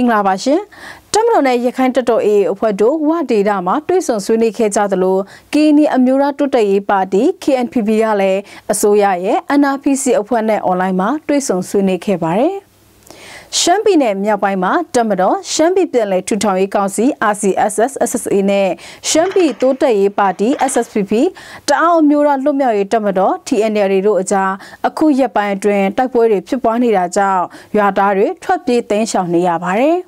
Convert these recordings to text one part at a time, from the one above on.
င်္ဂလာပါရှင်တမတော်နဲ့ရခိုင်တတော်အေးအဖွဲ့တို့ဝဒေတာမှာတွဲဆုံဆွေးနွေးခဲ့ကြသလိုကီနီအမျိုးသားတွတ်တရေးပါတီ KNPP ကလည်းအစိုးရရဲ့ NRPC အဖွဲ့နဲ့အွန်လိုင်းမှာတွဲဆုံဆွေးနွေးခဲ့ပါတယ် ရှမ်းပြည်နယ်မြောက်ပိုင်းမှာတမတော်ရှမ်းပြည်ပြည်လဲထူထောင်ရေးကောင်စီ RCSS SSA နဲ့ရှမ်းပြည်တိုးတက်ရေးပါတီ SSPP တအောင်မျိုးရလွတ်မြောက်ရေးတမတော် TNL တို့အကြားအခုရက်ပိုင်းအတွင်းတိုက်ပွဲတွေဖြစ်ပွားနေတာကြောင့်ရွာသားတွေထွက်ပြေးသိမ်းရှောင်နေရပါတယ်။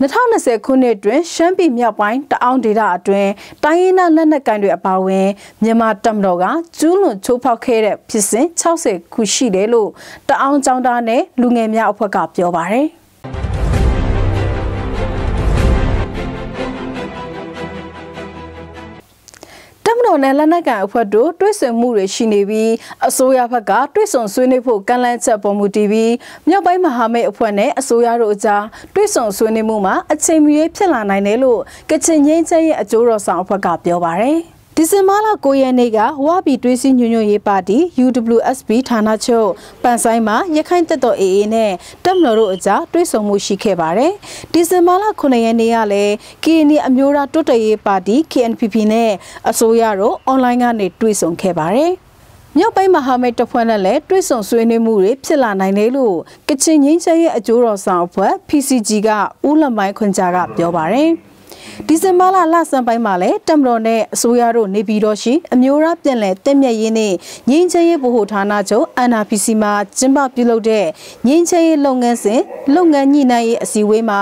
2020ခုနှစ်တွင်ရှမ်းပြည်မြောက်ပိုင်းတအောင်းဒေသအတွင်းတိုင်းရင်းသားလက်နက်ကိုင်တွေအပါအဝင်မြန်မာတပ်မတော်ကကျူးလွန်ချိုးဖောက်ခဲ့တဲ့ဖြစ်စဉ်60ခုရှိတယ်လို့တအောင်းចောင်းသားနဲ့လူငယ်များအဖွဲ့ကပြောပါတယ် တော်နဲ့လက်နက်ကန်အဖွဲ့တို့တွဲဆုံမှုတွေရှိနေပြီးအစိုးရဘက်ကတွဲဆုံဆွေးနွေးဖို့ကန့်လန့်ချက်ပေါ်မူတည်ပြီးမြောက်ပိုင်းမဟာမိတ်အဖွဲ့နဲ့အစိုးရတို့အကြားတွဲဆုံဆွေးနွေးမှုမှာအချိန်မီဖြစ်လာနိုင်တယ်လို့ကချင်ငင်းချဲရဲ့အကျိုးတော်ဆောင်အဖွဲ့ကပြောပါရယ်။ ဒီဇင်ဘာလ9ရက်နေ့ကဝါဘီတွေးစည်းညွညွရေးပါတီ UWSP ဌာနချုပ်ပန်ဆိုင်မှာရခိုင်တပ်တော် AA နဲ့တပ်မတော်တို့အကြားတွဲဆုံမှုရှိခဲ့ပါတယ်။ဒီဇင်ဘာလ9ရက်နေ့ကလည်း KNI အမျိုးသားတွတ်တရေးပါတီ KNPP နဲ့အစိုးရတို့အွန်လိုင်းကနေတွဲဆုံခဲ့ပါတယ်။မြောက်ပိုင်းမဟာမိတ်တပ်ဖွဲ့နဲ့လည်းတွဲဆုံဆွေးနွေးမှုတွေဖြစ်လာနိုင်တယ်လို့ကချင်ငင်းချရဲ့အကျိုးတော်ဆောင်အဖွဲ့ PCG ကဦးလမိုင်းခွန်ကြားကပြောပါတယ်။ ဒီဇင်ဘာလလဆန်းပိုင်းမှာလည်းတမတော်နဲ့အစိုးရတို့နေပြည်တော်ရှိအမျိုးသားပြည်လဲတက်မြက်ရေးနဲ့ငင်းချင်းရေးဗဟိုဌာနချုပ် NRPC မှာကျင်းပပြုလုပ်တဲ့ငင်းချင်းရေးလုပ်ငန်းစဉ်လုပ်ငန်းညှိနှိုင်းရေးအစည်းအဝေးမှာ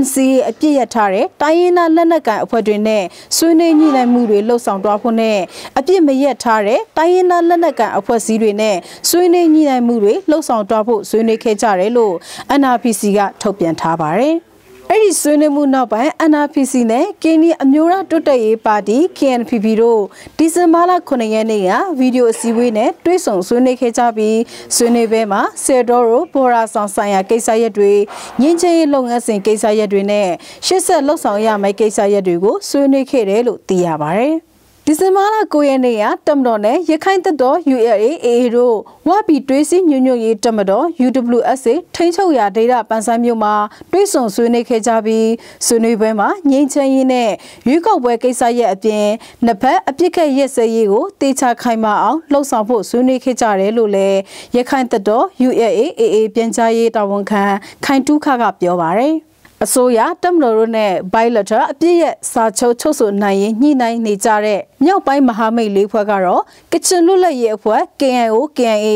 NCA အပြည့်ရထားတဲ့တိုင်းရင်းသားလက်နက်ကိုင်အဖွဲ့တွေနဲ့ဆွေးနွေးညှိနှိုင်းမှုတွေလှုပ်ဆောင်သွားဖို့နဲ့အပြည့်မရက်ထားတဲ့တိုင်းရင်းသားလက်နက်ကိုင်အဖွဲ့အစည်းတွေနဲ့ဆွေးနွေးညှိနှိုင်းမှုတွေလှုပ်ဆောင်သွားဖို့ဆွေးနွေးခဲ့ကြတယ်လို့ NRPC ကထုတ်ပြန်ထားပါတယ် အဲ့ဒီဆွေးနွေးမှုနောက်ပိုင်း NRPC နဲ့ကင်းဒီအမျိုးသားတွတ်တက်ရေးပါတီ KNPP တို့ဒီဇင်ဘာလ9ရက်နေ့ကဗီဒီယိုအစည်းအဝေးနဲ့တွေ့ဆုံဆွေးနွေးခဲ့ကြပြီးဆွေးနွေးပွဲမှာဆေဒေါရိုဘော်ရာဆောင်ဆိုင်ရာကိစ္စရပ်တွေငင်းချရေးလုပ်ငန်းစဉ်ကိစ္စရပ်တွေနဲ့ရှစ်ဆက်လှုပ်ဆောင်ရမယ့်ကိစ္စရပ်တွေကိုဆွေးနွေးခဲ့တယ်လို့သိရပါတယ်။ ဒီဇင်ဘာလ9ရက်နေ့ကတမတော်နဲ့ရခိုင်တပ်တော် ULA တို့ဝါဘီတွေးစီညွညွရေးတမတော် UWSA ထိန်းချုပ်ရာဒေသပန်ဆိုင်မြို့မှာတွဲဆုံဆွေးနွေးခဲ့ကြပြီးဆွေးနွေးပွဲမှာငြိမ်းချမ်းရေးနဲ့ရွေးကောက်ပွဲကိစ္စရဲ့အပြင်နှစ်ဖက်အပြစ်ခတ်ရက်စဲရေးကိုတေချာခိုင်မာအောင်လှုံ့ဆော်ဖို့ဆွေးနွေးခဲ့ကြတယ်လို့လည်းရခိုင်တပ်တော် ULA ပြန်ကြားရေးတာဝန်ခံခိုင်တူးခကပြောပါတယ် အစိုးရတမတော်တို့နဲ့ bilateral အပြည့်ရဲ့စာချုပ်ချုပ်ဆိုနိုင်ရင်ညှိနှိုင်းနေကြတဲ့မြောက်ပိုင်းမဟာမိတ်လေးဖွဲ့ကတော့ကချင်လွတ်လပ်ရေးအဖွဲ့ KNO KNA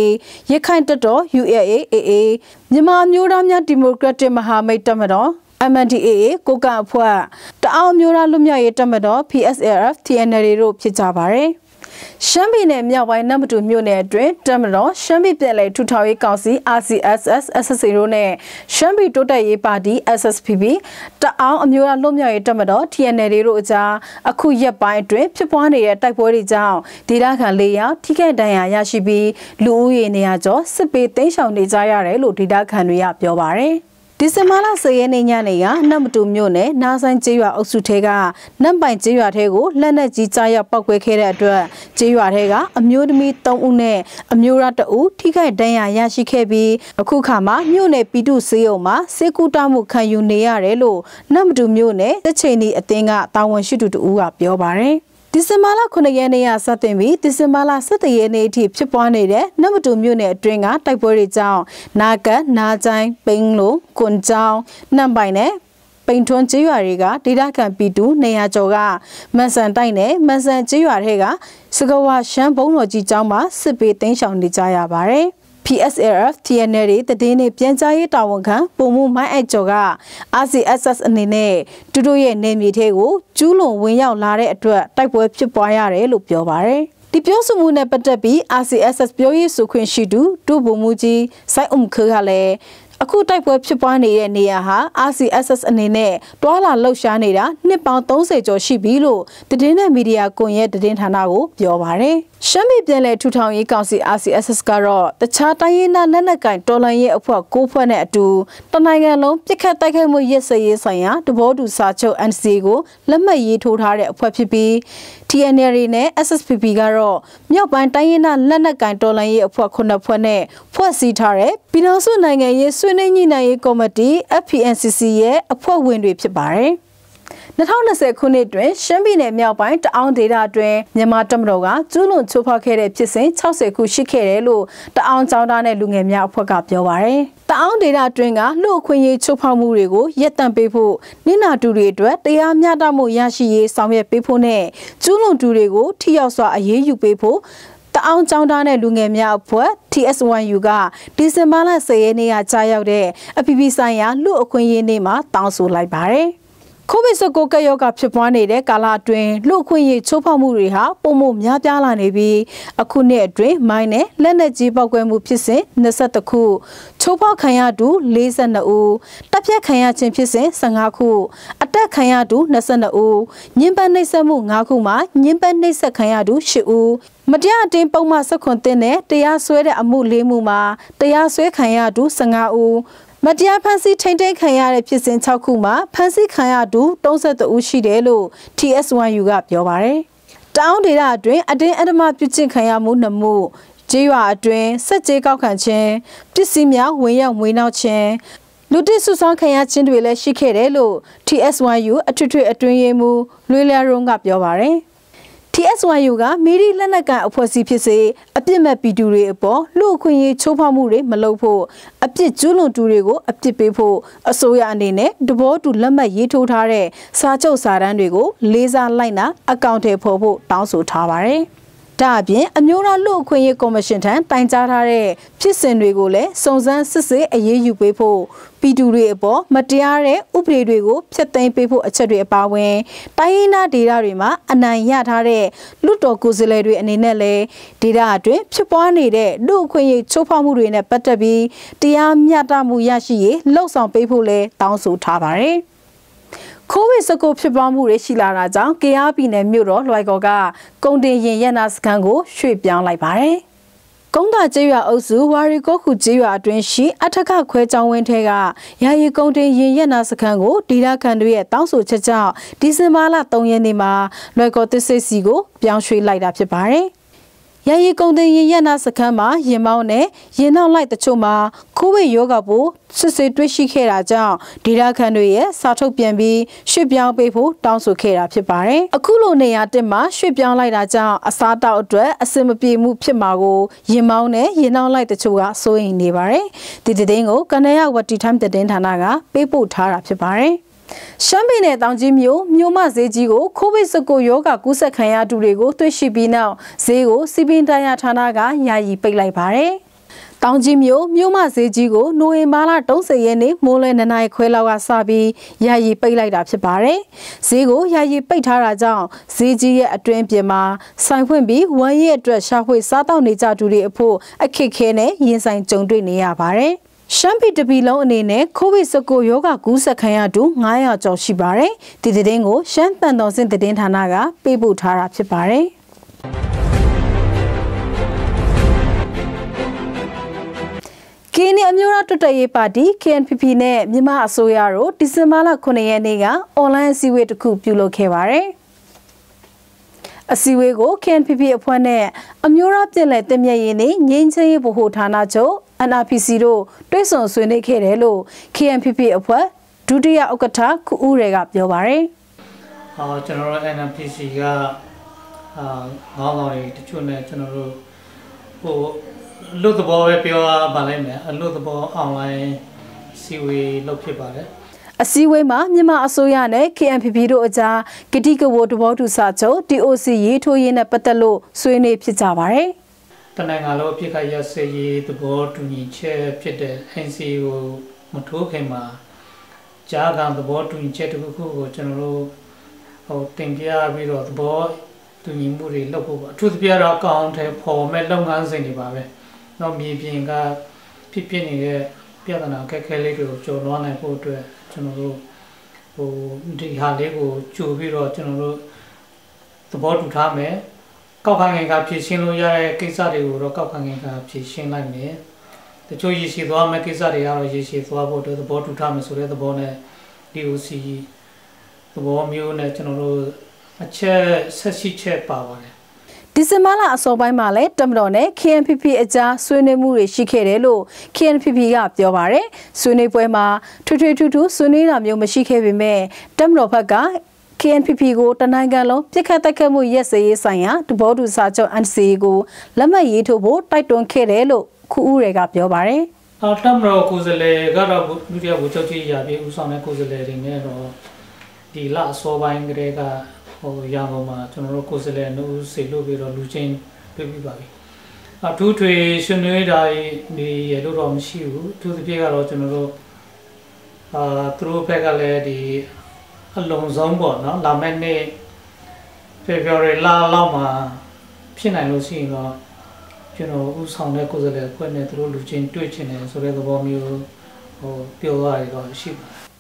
ရခိုင်တပ်တော် ULA AA မြန်မာမျိုးသားများဒီမိုကရက်တစ်မဟာမိတ်တမတော် MNDAA ကိုကအဖွဲ့တအောင်မျိုးသားလူမျိုးရေးတမတော် PSLF TNL တို့ဖြစ်ကြပါတယ် ရှမ်းပြည်နယ်မြောက်ပိုင်းနမတူမြို့နယ်အတွင်းတမတော်ရှမ်းပြည်ပြည်လဲထူထောင်ရေးကောင်စီ RCSS SSA တို့နဲ့ရှမ်းပြည်တိုးတက်ရေးပါတီ SSPP တအောင်းအမျိုးသားလွတ်မြောက်ရေးတမတော် TNL တို့အကြားအခုရက်ပိုင်းအတွင်းဖြစ်ပွားနေတဲ့တိုက်ပွဲတွေကြောင့်ဒေသခံ၄ယောက်ထိခိုက်ဒဏ်ရာရရှိပြီးလူဦးရေနေရာကျော်စစ်ပေးသိမ်းရှောင်နေကြရတယ်လို့ဒေသခံတွေကပြောပါတယ်။ ဒီဇင်ဘာလ10ရက်နေ့ညနေကနတ်မတူမြို့နယ်နာဆိုင်ကျေးရွာအုပ်စုထဲကနတ်ပိုင်ကျေးရွာထဲကိုလက်နက်ကြီးကြားရောက်ပောက်ကွဲခဲ့တဲ့အတွက်ကျေးရွာထဲကအမျိုးသမီး3ဦးနဲ့အမျိုးသား2ဦးထိခိုက်ဒဏ်ရာရရှိခဲ့ပြီးအခုခါမှာမြို့နယ်ပြည်သူ့စေယုံမှာစေကူတာမှုခံယူနေရတယ်လို့နတ်မတူမြို့နယ်တချိန်ဒီအသင်းကတာဝန်ရှိသူတို့ကပြောပါတယ်။ ဒီဇင်ဘာလ9ရက်နေ့ကစတင်ပြီးဒီဇင်ဘာလ17ရက်နေ့အထိဖြစ်ပွားနေတဲ့နမတူမြို့နယ်အတွင်းကတိုက်ပွဲတွေကြောင့်နာကတ်နာချိုင်းပိန်းလိုကွန်ချောင်းနှံပိုင်နဲ့ပိန်ထွန်းကျေးရွာတွေကဒေသခံပြည်သူနေရာကျော်ကမန်ဆန်တိုက်နဲ့မန်ဆန်ကျေးရွာတွေကစကဝါရှမ်းဘုံတော်ကြီးကျောင်းမှာစစ်ပေးတင်းရှောင်နေကြရပါတယ်။ PSRF TNL တွေတည်င်းနေပြန်ကြားရေးတာဝန်ခံပုံမှုမိုင်းအကျော်က RCSS အနေနဲ့သူတို့ရဲ့နေမြေထဲကိုကျူးလွန်ဝင်ရောက်လာတဲ့အတွက်တိုက်ပွဲဖြစ်ပွားရတယ်လို့ပြောပါတယ်ဒီပြောဆိုမှုနဲ့ပတ်သက်ပြီး RCSS ပြောရေးဆိုခွင့်ရှိသူဒုဗိုလ်မှူးကြီးစိုက်အုံခကလည်း အခုတိုက်ပွဲဖြစ်ပွားနေတဲ့နေရာဟာ RCSS အနေနဲ့တွာလာလှုပ်ရှားနေတာနှစ်ပေါင်း30ကျော်ရှိပြီလို့တည်င်းတဲ့မီဒီယာကွန်ရက်တည်င်းဌာနကိုပြောပါတယ်။ရှမ်းပြည်ပြည်လဲထူထောင်ရေးကောင်စီ RCSS ကတော့တခြားတိုင်းရင်းသားလက်နက်ကင်တော်လှန်ရေးအဖွဲ့၉ဖွဲ့နဲ့အတူတနိုင်ငံလုံးပြစ်ခတ်တိုက်ခိုက်မှုရစ်စရေးဆိုင်ရာတဘောတူစာချုပ် NCA ကိုလက်မှတ်ရေးထိုးထားတဲ့အဖွဲ့ဖြစ်ပြီး TNL နဲ့ SSPP ကတော့မြောက်ပိုင်းတိုင်းရင်းသားလက်နက်ကင်တော်လှန်ရေးအဖွဲ့9ဖွဲ့နဲ့ဖွဲ့စည်းထားတဲ့ပြည်ထောင်စုနိုင်ငံရေးဆွေနွေးညှိနှိုင်းရေးကော်မတီ FPNCC ရဲ့အဖွဲ့ဝင်တွေဖြစ်ပါတယ်။2020ခုနှစ်တွင်ရှမ်းပြည်နယ်မြောက်ပိုင်းတအောင်းဒေသအတွင်းမြန်မာတပ်မတော်ကကျူးလွန်ချိုးဖောက်ခဲ့တဲ့ဖြစ်စဉ်60ခုရှိခဲ့တယ်လို့တအောင်းចောင်းသားနဲ့လူငယ်များအဖွဲ့ကပြောပါရယ်။တအောင်းဒေသအတွင်းကလူအခွင့်အရေးချိုးဖောက်မှုတွေကိုရပ်တန့်ပေးဖို့နင့်နာတူတွေအတွက်တရားမျှတမှုရရှိရေးဆောင်ရွက်ပေးဖို့နဲ့ကျူးလွန်သူတွေကိုထိရောက်စွာအရေးယူပေးဖို့တ အောင်ចောင်းသားနဲ့လူငယ်များအဖွဲ့ TSYU ကဒီဇင်ဘာလ10ရက်နေ့ကကြာရောက်တဲ့အပြည်ပြည်ဆိုင်ရာလူအခွင့်အရေးနေ့မှာတောင်းဆိုလိုက်ပါတယ်။ ကိုဗစ် 19 ကပ်ရောဂါဖြစ်ပွားနေတဲ့ကာလအတွင်းလူအခွင့်အရေးချိုးဖောက်မှုတွေဟာပုံမှုများပြားလာနေပြီးအခုနှစ်အတွင်းမိုင်းနဲ့လက်နက်ကြီးပောက်ကွဲမှုဖြစ်စဉ်22ခုချိုးဖောက်ခံရသူ42ဦးတပ်ဖြတ်ခံရခြင်းဖြစ်စဉ်15ခုအတက်ခံရသူ22ဦးညှဉ်းပန်းနှိပ်စက်မှု5ခုမှာညှဉ်းပန်းနှိပ်စက်ခံရသူ10ဦးမတရားအတင်းပုံမှန်ဆက်ခွန်တင်တဲ့တရားစွဲတဲ့အမှု၄မှုမှာတရားစွဲခံရသူ15ဦး မတရားဖမ်းဆီးထိန်ထိန်ခံရတဲ့ဖြစ်စဉ်6ခုမှာဖမ်းဆီးခံရသူ32ဦးရှိတယ်လို့ TSYU ကပြောပါတယ်။တောင်းဒေတာအတွင်းအတင်းအဓမ္မပြုကျင့်ခံရမှုနှမှုကြေးရွာအတွင်းစက်ကြေးကောက်ခံခြင်းပစ္စည်းများဝင်ရောက်ငွေနှောက်ခြင်းလူတစ်ဆုဆောင်ခံရခြင်းတွေလည်းရှိခဲ့တယ်လို့ TSYU အထွေထွေအတွင်းရေးမှူးလွေလျာရုံးကပြောပါတယ်။ TSYU ကမီဒီလက်နက်ကန်အဖွဲ့အစည်းဖြစ်စေအပြစ်မဲ့ပြည်သူတွေအပေါ်လူအခွင့်အရေးချိုးဖောက်မှုတွေမလုပ်ဖို့အပြစ်ကျူးလွန်သူတွေကိုအပြစ်ပေးဖို့အစိုးရအနေနဲ့တဘောတူလက်မှတ်ရေးထိုးထားတဲ့စာချုပ်စာတမ်းတွေကိုလေးစားလိုက်နာအကောင့်ထဲပေါ်ဖို့တောင်းဆိုထားပါတယ်။ဒါအပြင်အမျိုးသားလူအခွင့်အရေးကော်မရှင်ထံတိုင်ကြားထားတဲ့ဖြစ်စဉ်တွေကိုလည်းစုံစမ်းစစ်ဆေးအရေးယူပေးဖို့ ပြည်သူတွေအပေါ်မတရားတဲ့ဥပဒေတွေကိုဖျက်သိမ်းပေးဖို့အချက်တွေအပါအဝင်တိုင်းရင်းသားဒေသတွေမှာအနိုင်ရထားတဲ့လူတော်ကိုယ်စားလှယ်တွေအနေနဲ့လည်းဒေသအတွင်းဖြစ်ပွားနေတဲ့လူအခွင့်အရေးချိုးဖောက်မှုတွေနဲ့ပတ်သက်ပြီးတရားမျှတမှုရရှိရေးလှုံ့ဆော်ပေးဖို့လည်းတောင်းဆိုထားပါတယ်။ခိုးဝေစကုဖြစ်ပွားမှုတွေရှိလာတာကြောင့်ကေအားပြည်နယ်မြို့တော်လွိုက်ကော်ကကုန်တင်ရင်ရနာစခန်းကိုရွှေ့ပြောင်းလိုက်ပါတယ်။ ကုန်းတာကျေးရွာအုပ်စုဝါရီကောခုကျေးရွာအတွင်းရှိအထက်ကခွဲချောင်းဝင်းထဲကယာယီကုန်းတင်ရင်ရက်နာစခန်းကိုဒေသခံတွေရဲ့တောင်းဆိုချက်ကြောင့်ဒီဇင်ဘာလ3ရက်နေ့မှာလွယ်ကော်သစ်စစ်စီကိုပြောင်းရွှေ့လိုက်တာဖြစ်ပါတယ်။ ရန်ရီကုံတင်ရင်ရနာစခန်းမှာရင်မောင်းနဲ့ရင်နောက်လိုက်တချို့မှာခိုးဝေယောဂပိုးစစ်ဆေးတွေ့ရှိခဲ့တာကြောင့်ဒေတာခန်တွေရဲ့စာထုတ်ပြန်ပြီးရွှေ့ပြောင်းပေးဖို့တောင်းဆိုခဲ့တာဖြစ်ပါတယ်။အခုလိုနေရာတက်မှာရွှေ့ပြောင်းလိုက်တာကြောင့်အစားတောက်အတွက်အဆင်မပြေမှုဖြစ်မှာကိုရင်မောင်းနဲ့ရင်နောက်လိုက်တချို့ကစိုးရိမ်နေပါတယ်။ဒီတဲ့င်းကိုကနရဝတီ time တဲ့ဌာနကပေးပို့ထားတာဖြစ်ပါတယ်။ ရှမ်းပြည်နယ်တောင်ကြီးမြို့မြို့မဈေးကြီးကိုကိုဗစ် 19 ရောဂါကူးစက်ခံရသူတွေကိုတွေ့ရှိပြီးနောက်ဈေးကိုစီပင်းတရားဌာနကယာယီပိတ်လိုက်ပါတယ်။တောင်ကြီးမြို့မြို့မဈေးကြီးကိုနိုဝင်ဘာလ30ရက်နေ့မိုးလယ်2နာရီခွဲလောက်ကစပြီးယာယီပိတ်လိုက်တာဖြစ်ပါတယ်။ဈေးကိုယာယီပိတ်ထားတာကြောင့်ဈေးကြီးရဲ့အတွင်းပြင်မှာဆိုင်ဖွင့်ပြီးဝမ်းရက်အတွက်ရှာဖွေစားတောက်နေကြသူတွေအဖို့အခက်ခဲနဲ့ရင်ဆိုင်ကြုံတွေ့နေရပါတယ်။ ရှမ်းပြည်တပီလုံးအနေနဲ့ကိုဗစ် 19 ရောဂါကူးစက်ခံရသူ900ကျော်ရှိပါတယ်။ဒီသတင်းကိုရှမ်းတန်တော်စင်သတင်းဌာနကပေးပို့ထားတာဖြစ်ပါတယ်။ကင်းနီအမျိုးသားတွတ်တရေးပါတီ KNPP နဲ့မြန်မာအစိုးရတို့ဒီဇင်ဘာလ9ရက်နေ့ကအွန်လိုင်းအစည်းအဝေးတစ်ခုပြုလုပ်ခဲ့ပါတယ်။ အစည်းအဝေးကို KNPP အဖွဲ့နဲ့အမျိုးသားပြည်လဲတင်မြရေးနေငင်းချင်းရေးဗဟိုဌာနချုပ် NRPC တို့တွဲဆုံဆွေးနွေးခဲ့တယ်လို့ KNPP အဖွဲ့ဒုတိယဥက္ကဋ္ဌခုဦးတွေကပြောပါရယ်။အော်ကျွန်တော်တို့ NRPC ကအာငေါင်းကောင်တွေတချို့နဲ့ကျွန်တော်တို့ဟိုလွတ်သဘောပဲပြောပါလိမ့်မယ်အလွတ်သဘောအွန်လိုင်းစီဝေးလုပ်ဖြစ်ပါတယ်။ အစည်းအဝေးမှာမြန်မာအစိုးရနဲ့ KNPP တို့အကြားဂတိကဝတဘောတူစာချုပ် TOC ရေးထိုးရေးနဲ့ပတ်သက်လို့ဆွေးနွေးဖြစ်ကြပါတယ်။တနိုင်ငံလုံးအဖြစ်ခရစရေးသဘောတူညီချက်ဖြစ်တဲ့ NCA ကိုမထိုးခင်မှာကြားကံသဘောတူညီချက်တစ်ခုခုကိုကျွန်တော်တို့ဟိုတင်ပြပြီးတော့သဘောတူညီမှုတွေလုပ်ဖို့အထူးသဖြင့်တော့အကောင့်ထဲပေါ်မဲ့လုပ်ငန်းစဉ်တွေပါပဲ။နောက်မြေပြင်ကဖြစ်ဖြစ်နေတဲ့ပြဿနာအခက်အခဲလေးတွေကိုကျော်လွှားနိုင်ဖို့အတွက် ကျွန်တော်တို့ဟိုဒီဟာလေးကိုကြိုပြီးတော့ကျွန်တော်တို့သဘောတူထားမယ်ကောက်ခံငင်ကဖြည့်ရှင်းလို့ရတဲ့ကိစ္စတွေကိုတော့ကောက်ခံငင်ကဖြည့်ရှင်းလိုက်မယ်တချို့ရရှိသွားမယ့်ကိစ္စတွေကတော့ရရှိသွားဖို့အတွက်သဘောတူထားမယ်ဆိုတဲ့သဘောနဲ့ DOC သဘောမျိုးနဲ့ကျွန်တော်တို့အချက်ဆက်ရှိချက်ပါပါတယ် ဒီဇင်ဘာလအစောပိုင်းမှာလည်းတမတော်နဲ့ KNPP အကြားဆွေးနွေးမှုတွေရှိခဲ့တယ်လို့ KNPP ကပြောပါရယ်ဆွေးနွေးပွဲမှာထွေထွေထူးထူးဆွေးနွေးတာမျိုးမရှိခဲ့ပေမဲ့တမတော်ဘက်က KNPP ကိုတနိုင်ငံလုံးပြစ်ခတ်တက်ခတ်မှုရက်စရေးဆိုင်ရာတဘောတူစာချုပ် NCA ကိုလက်မှတ်ရေးထိုးဖို့တိုက်တွန်းခဲ့တယ်လို့ခူဦးတွေကပြောပါရယ်အော်တမတော်ကိုယ်စားလှယ်ကတော့ဒုတိယဗိုလ်ချုပ်ကြီးရာပြေဦးဆောင်တဲ့ကိုယ်စားလှယ်တွေနဲ့တော့ဒီလအစောပိုင်းကတည်းက ဟိုရန်ကုန်မှာကျွန်တော်တို့ကိုယ်စားလှယ်နှုတ်စေလို့ပြီးတော့လူချင်းတွေ့ပြီးပါပြီအထူးထွေရှင်နွေးတာဒီရလို့တော့မရှိဘူးသူတစ်ပြေကတော့ကျွန်တော်တို့အာသူတို့ဘက်ကလည်းဒီအလုံးစုံပေါ့နော်လာမယ့်နေ့ဖေဖော်ဝါရီလလောက်မှာဖြစ်နိုင်လို့ရှိရင်တော့ကျွန်တော်ဥဆောင်တဲ့ကိုယ်စားလှယ်အဖွဲ့နဲ့သူတို့လူချင်းတွေ့ချင်တယ်ဆိုတဲ့သဘောမျိုးဟိုပြောရတော့ရှိပါတယ်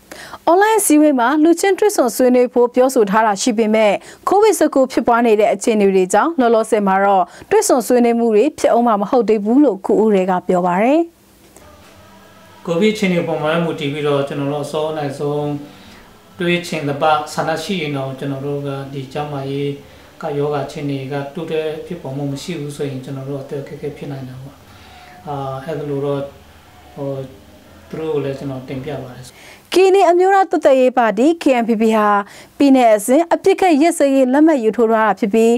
online စည်းဝေးမှာလူချင်းတွေ့ဆုံဆွေးနွေးဖို့ပြောဆိုထားတာရှိပေမဲ့ COVID-19 ဖြစ်ပွားနေတဲ့အခြေအနေတွေကြောင့်လောလောဆယ်မှာတော့တွေ့ဆုံဆွေးနွေးမှုတွေဖြစ်အောင်မှာမဟုတ်သေးဘူးလို့ခုဦးတွေကပြောပါရယ်ကိုဗစ်ချင်းတွေပုံမှန်မူတည်ပြီးတော့ကျွန်တော်တို့အစောနိုင်ဆုံးတွေးချင်တဲ့ပါဆန္ဒရှိရင်တော့ကျွန်တော်တို့ကဒီကျမ်းမာရေးကယောဂချင်းတွေကတူတဲ့ဖြစ်ပေါ်မှုမရှိဘူးဆိုရင်ကျွန်တော်တို့အသက်ခက်ခဲဖြစ်နိုင်တာပေါ့အာအဲ့ဒါလိုတော့ဟိုသူတို့လည်းကျွန်တော်တင်ပြပါတယ် ကီနီအမျိုးသားတသက်ရေးပါတီ KNPP ဟာပြည်내အစဉ်အပြစ်ခတ်ရက်စရေးလက်မှတ်ရေးထိုးထားတာဖြစ်ပြီး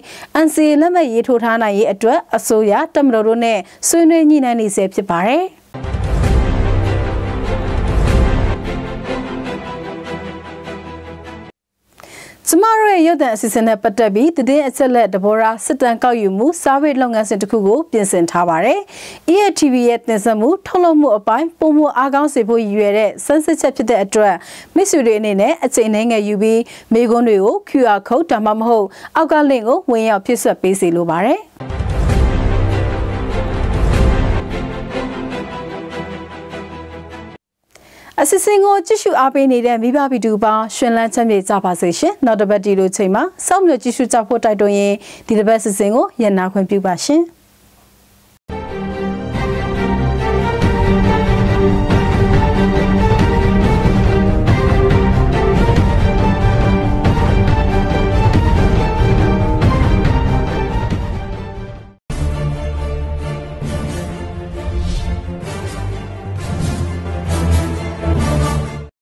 NCA လက်မှတ်ရေးထိုးထားနိုင်ရေးအတွက်အစိုးရတမတော်တို့နဲ့ဆွေးနွေးညှိနှိုင်းနေဆဲဖြစ်ပါတယ်။ ကျမတို့ရဲ့ရုပ်သံအစီအစဉ်နဲ့ပတ်သက်ပြီးသတင်းအချက်လက်တဘောရာစစ်တမ်းကောက်ယူမှုစာဝေးလုပ်ငန်းစဉ်တစ်ခုကိုပြင်ဆင်ထားပါတယ်။ EATV ရဲ့တင်ဆက်မှုထုတ်လုပ်မှုအပိုင်းပုံမှုအားကောင်းစေဖို့ရည်ရွယ်တဲ့စမ်းစစ်ချက်ဖြစ်တဲ့အတွက်မိတ်ဆွေတွေအနေနဲ့အချိန်နဲ့ငယ်ယူပြီးမိကွန်းတွေကို QR code ဒါမှမဟုတ်အောက်က link ကိုဝင်ရောက်ဖြည့်ဆွတ်ပေးစီလိုပါတယ်။ အစစ်စင်ကိုကြည့်ရှုအားပေးနေတဲ့မိဘဗီဒီယိုပေါင်းရှင်လန်းချမ်းမြေကြပါစေရှင်နောက်တစ်ပတ်ဒီလိုချိန်မှာစောင့်မျှကြည့်ရှုကြဖို့တိုက်တွန်းရင်ဒီတစ်ပတ်စစ်စင်ကိုရန်နာခွင့်ပြုပါရှင်။